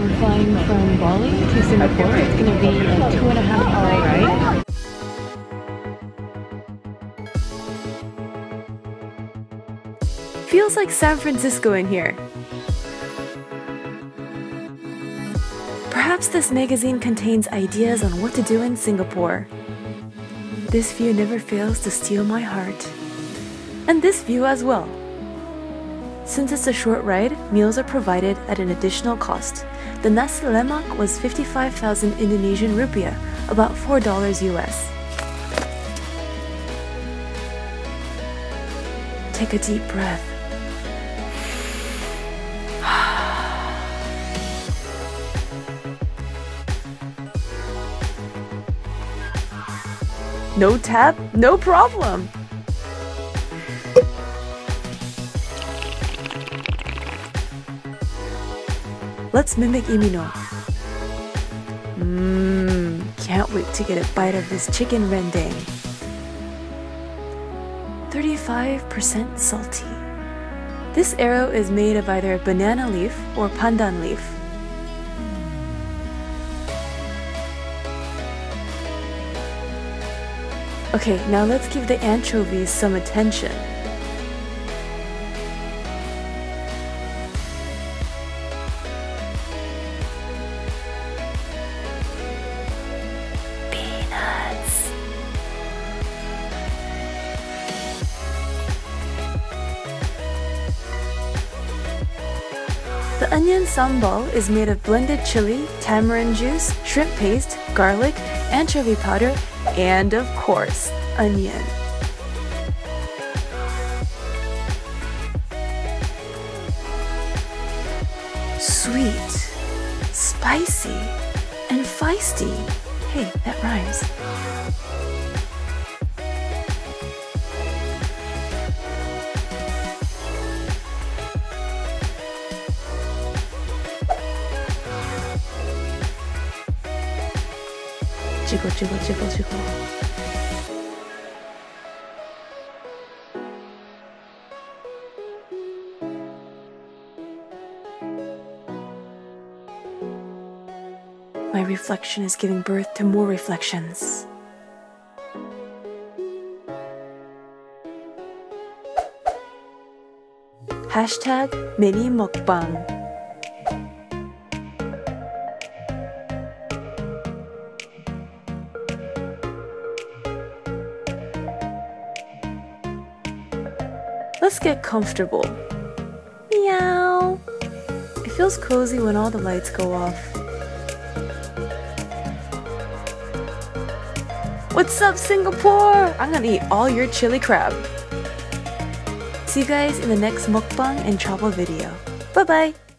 We're flying from Bali to Singapore. It's gonna be a two and a half hour ride. Feels like San Francisco in here. Perhaps this magazine contains ideas on what to do in Singapore. This view never fails to steal my heart. And this view as well. Since it's a short ride, meals are provided at an additional cost. The nasi lemak was 55,000 Indonesian rupiah, about $4 US. Take a deep breath. No tap, no problem. Let's mimic Imino. Mmm, can't wait to get a bite of this chicken rendang. 35% salty. This arrow is made of either banana leaf or pandan leaf. Okay, now let's give the anchovies some attention. The onion sambal is made of blended chili, tamarind juice, shrimp paste, garlic, anchovy powder, and of course, onion. Sweet, spicy, and feisty. Hey, that rhymes. My reflection is giving birth to more reflections. Hashtag mini mukbang. Let's get comfortable. Meow. It feels cozy when all the lights go off. What's up, Singapore? I'm gonna eat all your chili crab. See you guys in the next mukbang and travel video. Bye bye.